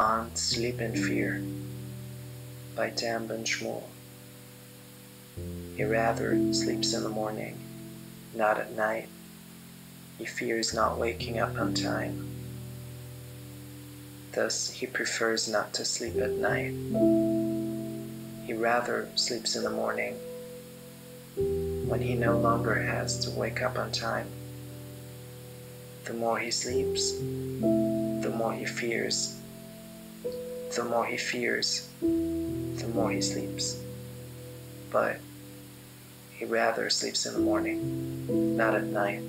On Sleep and Fear by Dan Ben Shmuel. He rather sleeps in the morning, not at night. He fears not waking up on time. Thus he prefers not to sleep at night. He rather sleeps in the morning, when he no longer has to wake up on time. The more he sleeps, the more he fears. The more he fears, the more he sleeps. But he rather sleeps in the morning, not at night.